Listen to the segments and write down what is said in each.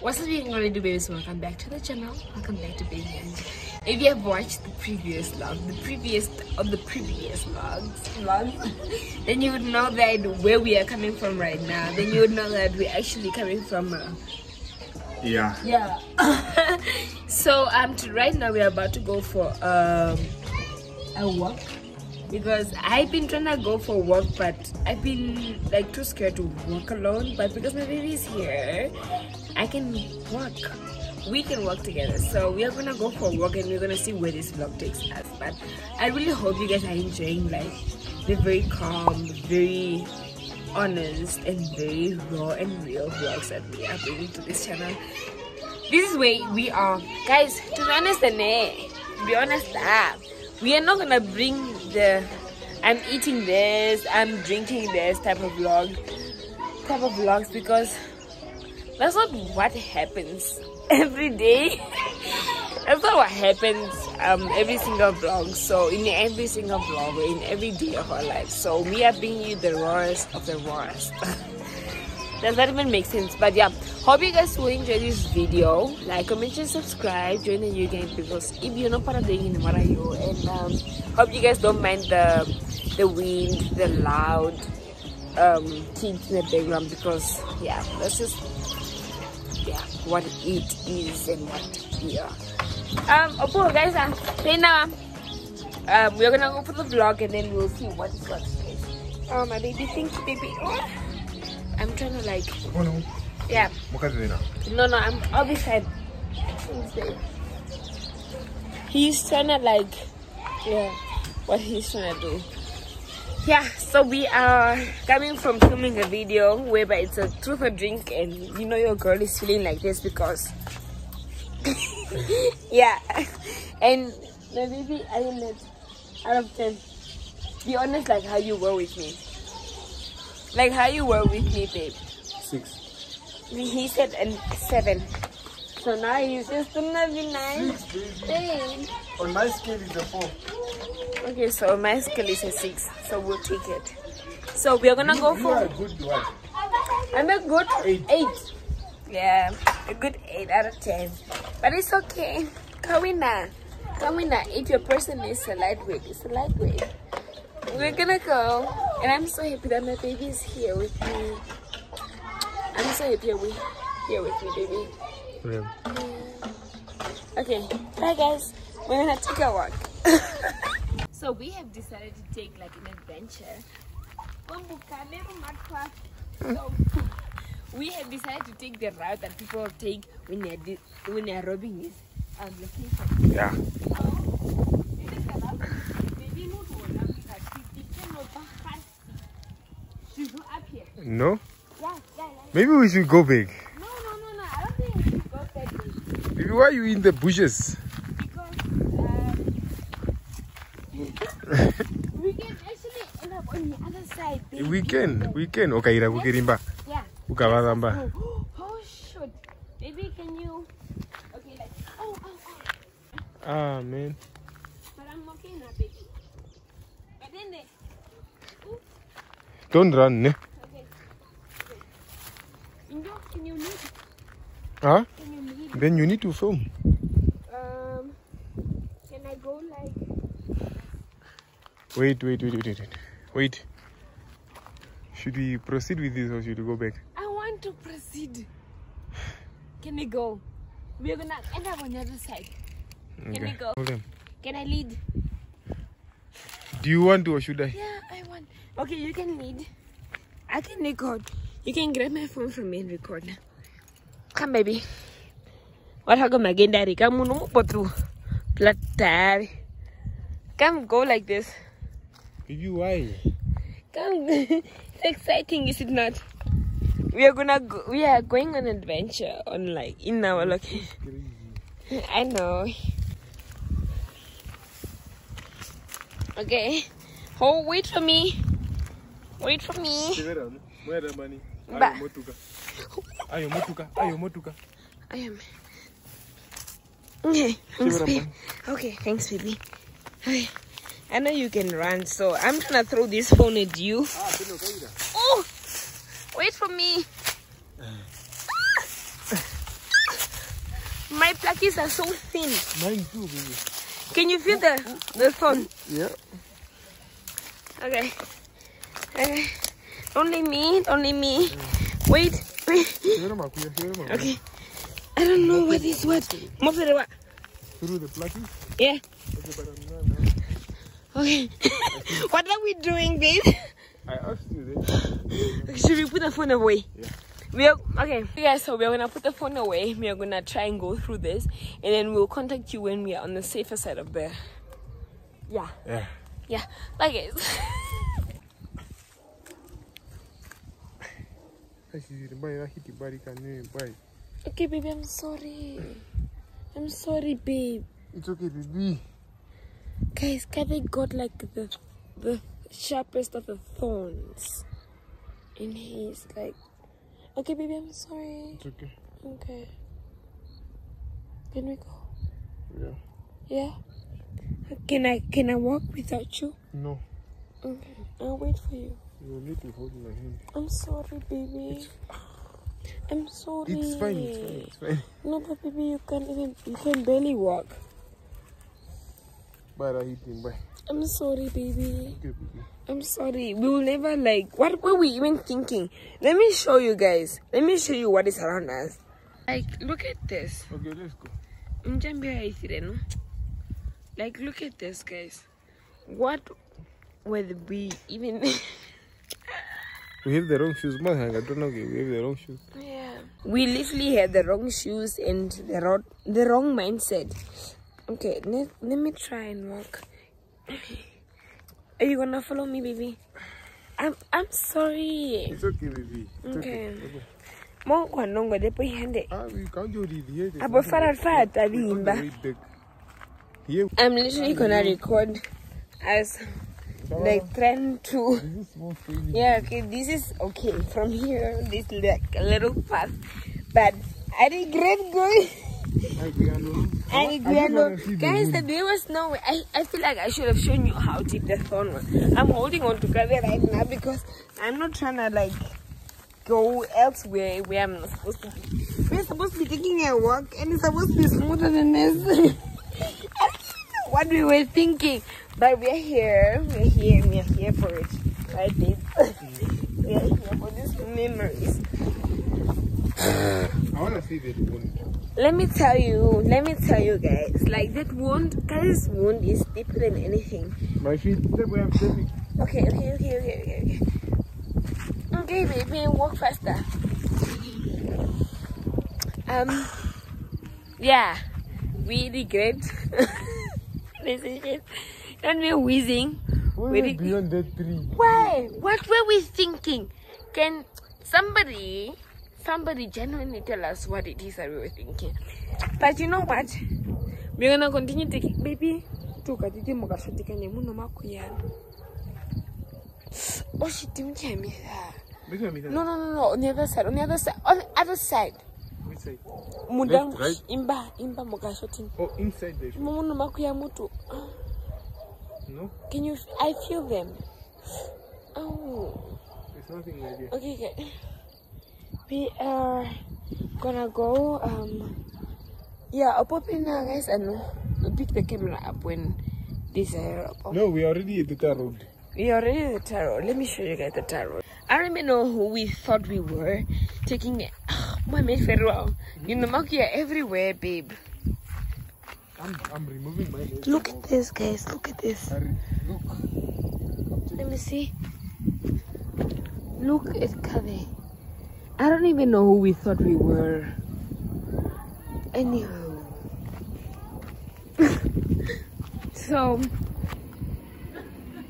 What's up, you do, babies? Welcome back to the channel. Welcome back to Baby. If you have watched the previous vlog, the previous of the previous vlogs, vlogs, then you would know that where we are coming from right now. Then you would know that we're actually coming from. Uh, Yeah. yeah. so um, to, right now we're about to go for um a walk because I've been trying to go for a walk, but I've been like too scared to walk alone. But because my baby is here, I can walk. We can walk together. So we are gonna go for a walk and we're gonna see where this vlog takes us. But I really hope you guys are enjoying like the very calm, very honest and very raw and real vlogs that we are bringing to this channel. This is where we are. Guys, to be honest, eh, be honest, ah, we are not gonna bring the I'm eating this, I'm drinking this type of vlog type of vlogs because that's not what happens every day. that's not what happens um every single vlog. So in every single vlog, in every day of our life. So we are bringing you the rawest of the rawest. Does that even make sense? But yeah, hope you guys will enjoy this video. Like, comment, and subscribe. Join the new game because if you're not part of the gang, what are you? And um, hope you guys don't mind the the wind, the loud um kids in the background because yeah, that's just yeah what it is and what we are. Um, okay, guys, uh, right now um we're gonna go for the vlog and then we'll see what is what. Oh my baby, thank you, baby. Oh. I'm trying to like, Ono. yeah. Mukazi wena. No, no, I'm obviously. He's trying to like, yeah, what he's trying to do. Yeah, so we are coming from filming a video whereby it's a truth or drink, and you know your girl is feeling like this because, yeah, and the baby, I am not out of ten. Be honest, like how you were with me, like how you were with me, babe. Six. He said and seven. So now he's just gonna be nine. Six, baby. On my scale is a four. Okay, so my scale is a six, so we'll take it. So we're gonna go You are a for. good what? I'm a good Eight. eight. Yeah, a good eight out of ten. But it's okay. Kawina, Kawina, uh, uh, if your person is a lightweight, it's a lightweight. We're gonna go, and I'm so happy that my baby is here with me. I'm so happy with- here with me, baby. Okay, bye guys. We're gonna take a walk. so we have decided to take like an adventure. So we have decided to take the route that people take when they're when they're robbing this um, location. Yeah. So this is the route. Maybe not one, but it depends on the heart. To go up here. No? Yeah, yeah, yeah. Maybe we should go big. No, no, no, no. I don't think we should go way. Maybe why are you in the bushes? because um, we can actually end up on the other side. We can. We can. Okay, ira kukirimba. Yeah. Ukavazamba. Oh, oh shoot. Maybe can you? Okay, like oh oh oh. Ah, man. But I'm okay now, baby. But then they. Ooh, Don't run, ne? okay. okay. Indo, can you lead? Huh? Can you lead? Then you need to film. Um, can I go like? Wait, wait, wait, wait, wait. wait. Should we proceed with this or should we go back? I want to proceed. Can we go? We're gonna end up on the other side. Can we go? Can I lead? Do you want to or should I? Yeah, I want. Okay, you can lead. I can record. You can grab my phone from me and record now. Come, baby. What happened again, daddy? Come on, potru. Platari. Come, go like this. Baby, why? Come. it's exciting, is it not? We are gonna go. We are going on an adventure on like in our location. I know. Okay. Oh, wait for me. Wait for me. Ba- Ayo motuka. Ayo motuka. I am. Okay, thanks, babe. Okay, thanks, baby. Okay. I know you can run, so I'm gonna throw this phone at you. Ah. Oh, wait for me. my pluckies are so thin. Mine too, baby. Can you feel the the thorn? Yeah. Okay. Okay. Only me. Only me. Wait. Wait. Share them up, yeah, share them up. Okay. I don't know what is what. Through the plucky. Yeah. Okay, but I'm not now. Okay. what are we doing, babe? I asked you this. Should we put the phone away? Yeah. We are okay. Guys, so we're gonna put the phone away. We are gonna try and go through this, and then we'll contact you when we are on the safer side of the. Yeah, Yeah. yeah. Bye, guys. I see the boy, I hit the body, can you buy? okay, baby. I'm sorry. I'm sorry, babe. It's okay, baby. Guys, Kathy got like the the sharpest of the thorns, and he's like, okay, baby. I'm sorry. It's okay. Okay. Can we go? Yeah. Yeah. Can I can I walk without you? No, Okay. I'll wait for you. you will need to hold my hand. I'm sorry, baby. I'm sorry. It's fine, it's fine, it's fine. No, but baby, you can't even you can barely walk. But I hit him, bye. I'm sorry, baby. Okay, baby. I'm sorry. We will never like. What were we even thinking? Let me show you guys. Let me show you what is around us. Like, look at this. Okay, let's go. Mjambia haithire, no? Like, look at this, guys. What were we even? We have the wrong shoes. Man, I don't know. We have the wrong shoes. Yeah. We literally had the wrong shoes and the wrong, the wrong mindset. Okay, let, let me try and walk. Are you gonna follow me, baby? I'm I'm sorry. It's okay, baby. It's Okay. Mo kwanongo depo ihande. Ah, we can't do it Abo fara fara on the tabimba. way back. Here, I'm literally gonna record as like trying to this is small training. Yeah, okay, this is okay. From here, this like a little path. But I regret going. Hi, Piano. I I regret just no. wanna see the Guys, the there was no way. I, I feel like I should have shown you how deep the thorn was. I'm holding on to Gabi right now because I'm not trying to like go elsewhere where I'm not supposed to be. We're supposed to be taking a walk and it's supposed to be smoother than this. I don't know what we were thinking. But we're here. We're here. We're here for it. Right, babe? we're here for these memories. I want to see that wound. Let me tell you, let me tell you guys, like that wound, guys' wound is deeper than anything. My feet, step where I'm stepping. Okay, okay, okay, okay, okay, okay. Okay, baby, walk faster. Um, yeah, we regret decision. Don't be wheezing. We is beyond that tree? Why? What were we thinking? Can somebody, somebody genuinely tell us what it is that we were thinking? But you know what? We're gonna continue taking, baby. tukatiti mukashatikane muno makuyana is that? no no no no on the other side on the other side on the other side Which muda right? imba imba mukashatin Oh, inside the muno makuya mutu No, can you i feel them oh there's nothing like. Okay, okay. We are gonna go. Um, yeah, I'll pop in now, guys, and we'll pick the camera up when this is up. No, we are already at the tar road. We are already at the tarot. Let me show you guys the tarot. I don't even know who we thought we were taking it. My made very well. You know, Makia everywhere, babe. I'm, I'm removing my. Look at this, guys. Look at this. Look. Let me see. Look at Kave. I don't even know who we thought we were. Anywho. so,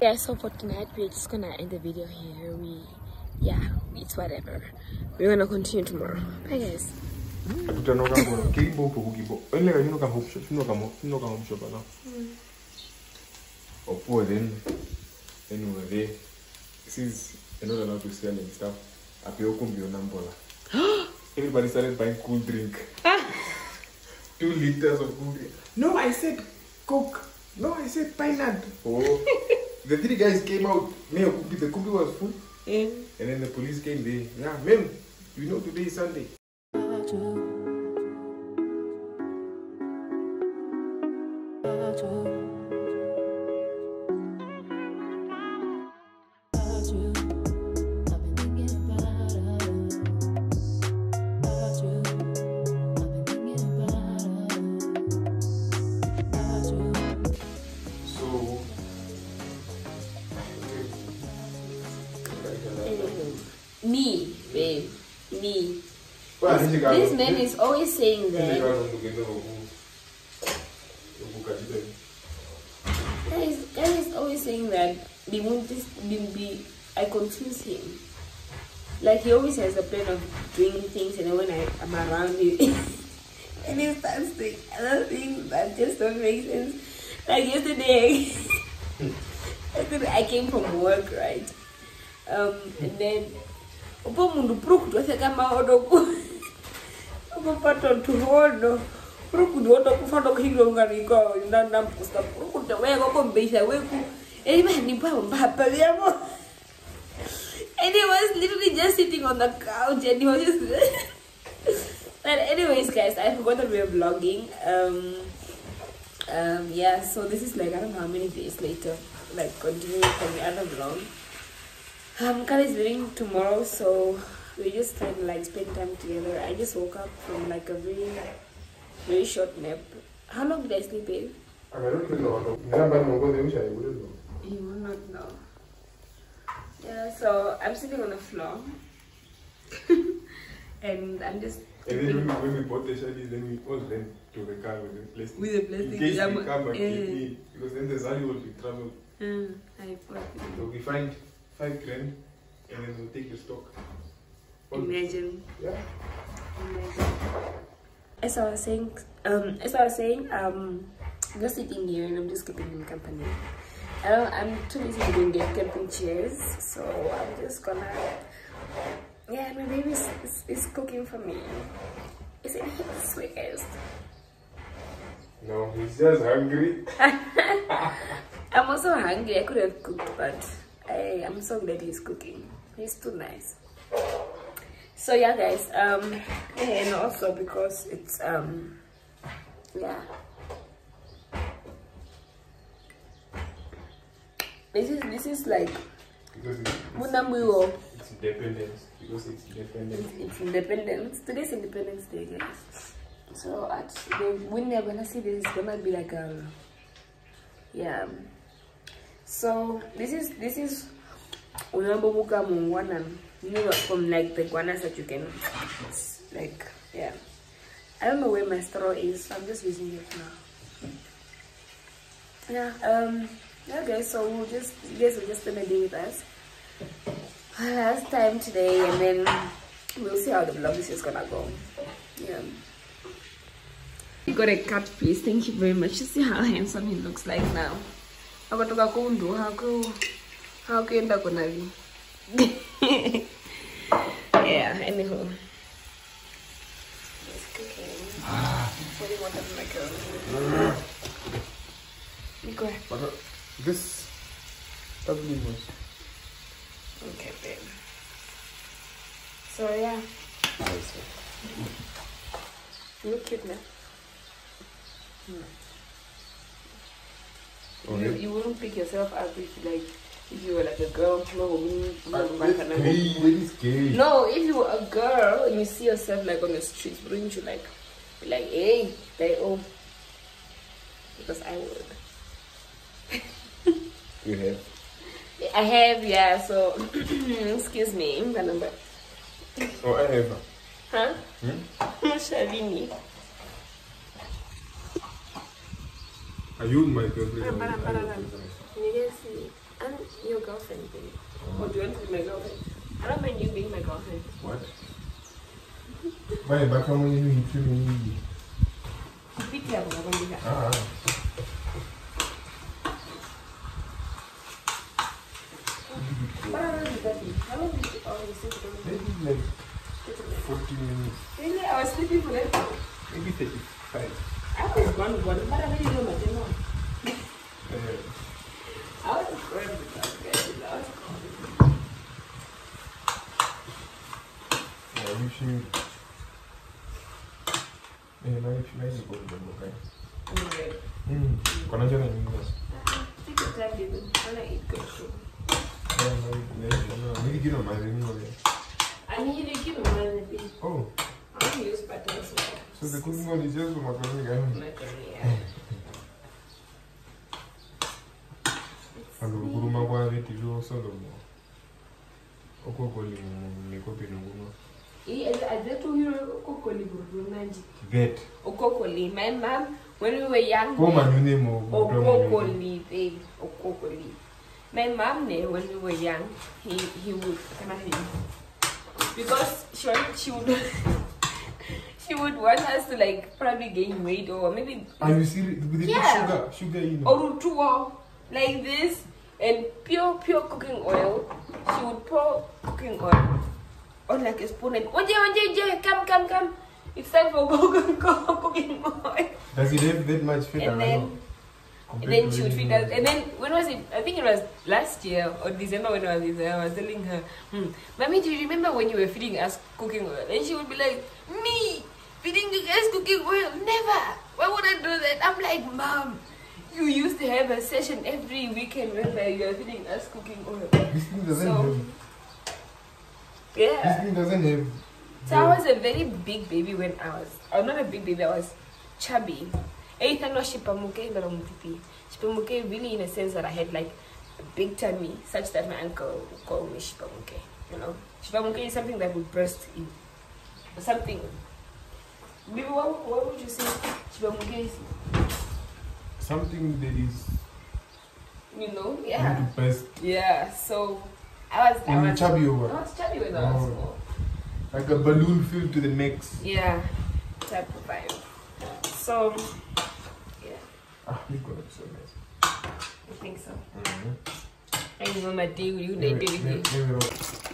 yeah, so for tonight, we're just gonna end the video here. We, yeah, it's whatever. We're gonna continue tomorrow. Bye, guys. Utanoka mbona? Kibo po kibo. Ele ka yino ka home shop, yino ka mo, yino ka home shop ana. Opo oh, then anyway there. Since you're not allowed to sell and stuff. Everybody started buying cool drink. Two liters of cool drink. No, I said Coke. No, I said pineapple. Oh. the three guys came out. Me, Kumbi, the Kumbi was full. Eh. And then the police came there. Yeah, ma'am, you know today is Sunday. This man is always saying that. Guys, guys is always saying that they won't be. I confuse him. Like he always has a plan of doing things, and then when I am around him, and he starts doing other things that just don't make sense. Like yesterday, yesterday I came from work, right? Um, and then upo mundu puri kutoseka maodo ku upo pato tuhodo puri kudiwodo kufanda kuhirongariko nanampusta puri kutoweka kombeisa weku eivanipa mbapa vyavo and he was literally just sitting on the couch and he was just but anyways guys i forgot that we were vlogging. Um um yeah so this is like i don't know how many days later like continuing from the other vlog. Um Kyle is leaving tomorrow so we're just trying to like spend time together i just woke up from like a very very short nap how long did i sleep in I don't know. you will not know yeah so i'm sitting on the floor and i'm just And then when we, when we bought the shadi, then we all went to the car with the plastic. With the plastic In case jam- we come back, yeah. yeah. because then the Zali will be trouble. uh, I thought, So we find five grand, and then we'll take the stock. All- imagine Yeah. As I was saying, um, as I was saying, um, I'm just sitting here and I'm just keeping him company. I don't, I'm too busy to go get camping chairs, so I'm just gonna. Yeah, my baby is, is, is cooking for me. Isn't he the sweetest? No, he's just hungry. I'm also hungry. I could have cooked, but I am so glad he's cooking. He's too nice. So yeah, guys. Um, and also because it's um, yeah. This is this is like Because it's, Munamuyo. it's independence. Because it's independence. It's, it's Independence. Today's Independence Day, guys. So at the when they're gonna see this, it's gonna be like a yeah. So this is this is unambomuka mungwana from like the guanas that you can like yeah. I don't know where my straw is, so I'm just using it now. Yeah, um guys, so we'll just you guys will just spend a day with us. Last time today and then we'll see how the vlog is gonna go. Yeah. You got a cut please. Thank you very much. You see how handsome he looks like now. Akatoka kundu haku hakuenda kunavi yeah anyhow It's cooking. What do you want of macaroni? Go ahead. But uh, this probably was. Okay, babe. So yeah, you look cute now. Oh, You, you wouldn't pick yourself up if like if you were like a girl. No, that's back gay. and- That is gay. no, if you were a girl and you see yourself like on the streets, wouldn't you like be like, hey, they oh, because I would. You have. I have, yeah. So excuse me, my number. Oh, I have. Huh? Hmm? Shavini. Are you my girlfriend? Para, or para, are para. You my girlfriend? You guys I'm your girlfriend, babe. Or do you want to be my girlfriend? I don't mind you being my girlfriend. What? Vai, vai pra amanhã no filme. Be careful, I'm gonna Ah, ah. How long is that? How long is? Oh, you said Maybe like 40 minutes. Really? I was sleeping for that. Maybe 35. I was gone, gone. But I really don't know. Uh, I was going with that guy. I was gone. yeah, you should. Na hivi naweza kuondoka. Anyway. Kuna jana nyingine. take your time, baby. When I eat good food. Yeah, na hivi na hivi kilo mazi nini I need to give please. Oh, I don't use buttons so the cooking one is just for macaroni gani? Macaroni, yeah. Aluguruma kwa viti vyo Solomon. Okwo koli mu mikopi nunguno. Vet. Okokoli. Eh, My mom, when we were young, Come on, you name of Okokoli, babe. Eh, Okokoli. My mom, ne, when we were young, he he would because she she would she would want us to like probably gain weight or maybe Are you serious? With the Yeah. sugar, sugar, you know. or tuo like this and pure pure cooking oil. She would pour cooking oil on like a spoon and oje oje oje come come come. It's time for cooking cooking oil. Does it have that much fat? And then and then she would feed us. And then when was it? I think it was last year or December when I was there. I was telling her, hmm, "Mommy, do you remember when you were feeding us cooking oil?" And she would be like, "Me feeding you guys cooking oil? Never. Why would I do that?" I'm like, "Mom, you used to have a session every weekend where you are feeding us cooking oil." This thing doesn't So- have. This Yeah. thing doesn't have. So I was a very big baby when I was. I was not a big baby. I was chubby. Anything was shipamuke, but I'm. Shipamuke really in a sense that I had like a big tummy, such that my uncle would call me shipamuke. You know, shipamuke is something that would burst in. Something. Maybe what, what would you say? Shipamuke is, something that is you know, yeah, to burst. yeah. So I was. I you was chubby or I was chubby when I was Oh. small. Like a balloon filled to the max. Yeah, type of vibe. So, yeah, Ah, we got it so nice. I think so. Mm-hmm. I know my day with you, they did it.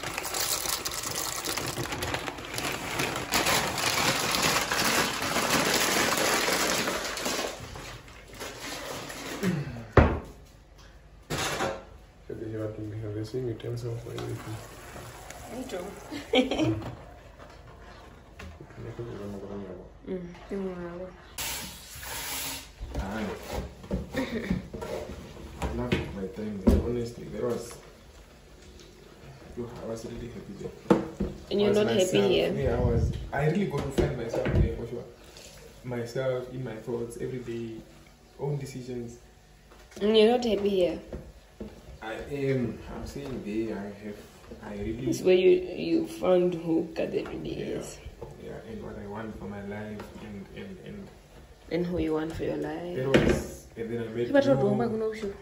Maybe not. They're saying utensil. Me too. Mm. I loved my time there. Honestly, there was. I was really happy there. And you're was not happy here. Yeah, I was. I really got to find myself there for sure. Myself in my thoughts every day, own decisions. And you're not happy here. I am. I'm saying there. I have. I really. It's where you you found who God Yeah. is. Yeah, and what I want for my life, and and and And who you want for your life. was. And then I met But what you. with you?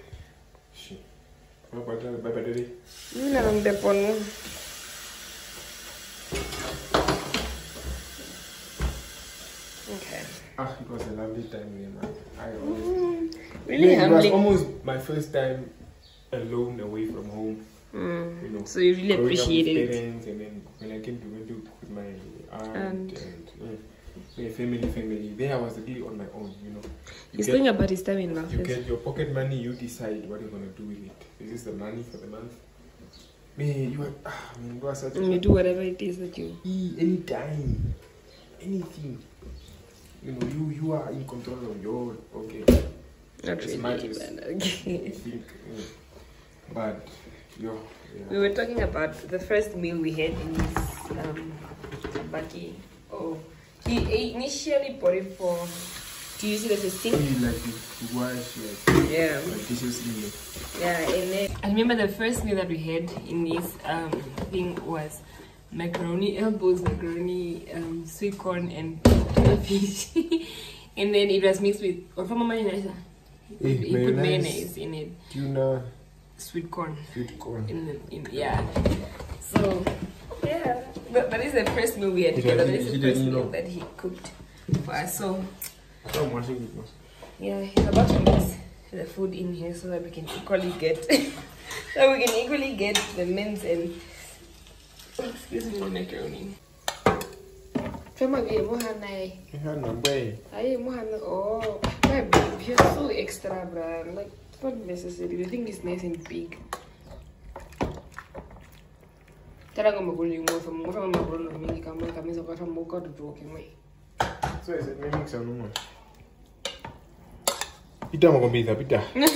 Okay. Ah, it was a lovely time man. I always. Mm, really it was almost my first time alone away from home. Mm. You know, So you really growing up with appreciate it. Parents, and then when I came to Windhoek with my aunt Aunt. and, yeah, my family, family, there I was really on my own. You know, you He's get, going about his time in you get your pocket money, you decide what you're gonna do with it. Is this is the money for the month? Man, you are, ah, you are such And you do whatever it is that you. E- anytime, anything. You know, you you are in control of your okay. Not really, but I okay. think, yeah. But yo, We yeah. were talking about the first meal we had in this um, Baki. Oh, he initially bought it for Do you see as a sink. Like to wash like, Yeah, like dishes in the yeah. And then I remember the first meal that we had in this um, thing was macaroni elbows, macaroni, um, sweet corn, and fish. and then it was mixed with or from mayonnaise. Eh, He put mayonnaise. mayonnaise in it, tuna, sweet corn. sweet corn. in, the, in yeah. So yeah, but that is the first meal we had together. didn't- That is the first meal know. that he cooked for us. So So I'm washing it. yeah, he's about to mix the food in here so that we can equally get, so we can equally get the mince and excuse me the macaroni. Fema vile mohana eh. You had no way. Aye, mohana. Oh, my babe, you're so extra, bruh. Like, not necessary. The thing is nice and big. Tara kama kuli mo fa mo fa ma bro no mini kama kama sa ka mo ka do ke mai. So is it maybe some more? Pita mo kumbida, pita. No.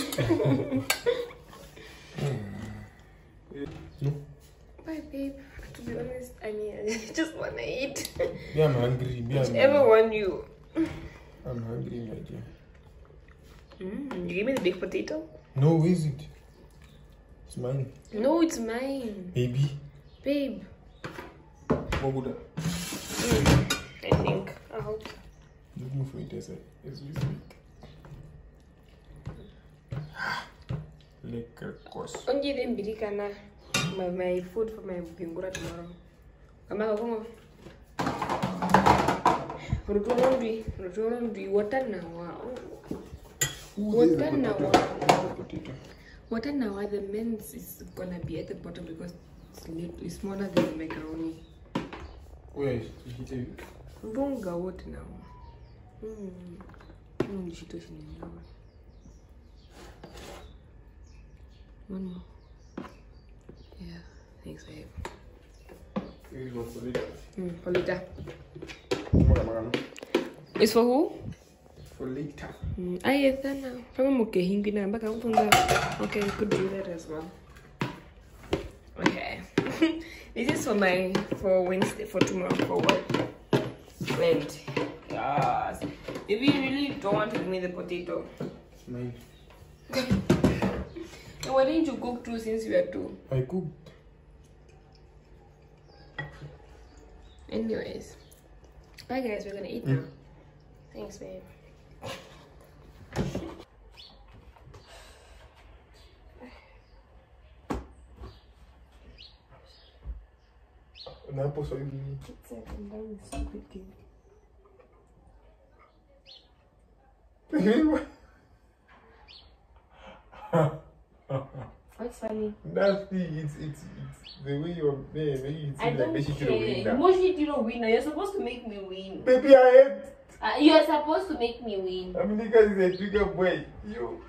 Bye babe. To be honest, I mean, I just wanna eat. Yeah, I'm hungry. Yeah, Whichever one you. I'm hungry, my dear. Mm, you give me the big potato? No, where is it? It's mine. No, it's mine, Baby. babe. What would Mm, I think. I hope. looking for it as a as we speak. Lekker kos. Only then birikana my, my food for my bingura tomorrow. Kama kakongo. Rutoro ndui, rutoro ndui water na wa. Water na wa. Potato. Water na wa the men's is gonna be at the bottom because it's, lit- it's smaller than the macaroni. Where is it? Mbunga wote na wa. Mm. Mm, nishito shinenda wa. One more. Yeah, thanks babe. This is one for later. Mm, for later. Maka maka no. It's for who? For later. Mm, I ate that now. Kama mukehingi na mpaka mfunda. Okay, we could do that as well. Okay. this is for my for Wednesday for tomorrow for work. And yes. If you really don't want to give me the potato, Mine. then why didn't you cook two since you are two? I cooked. Anyways. Bye guys, we're gonna eat now. Thanks, babe. Na hapo swahili. It's like I'm done with stupid game. What's funny? Nasty. It's it's it's the way you're there. The way you I like don't the shit you're care. winning. Moshi didn't win. You're supposed to make me win. Baby, I hate. Uh, you're supposed to make me win. I mean, nigga is a trigger boy. You.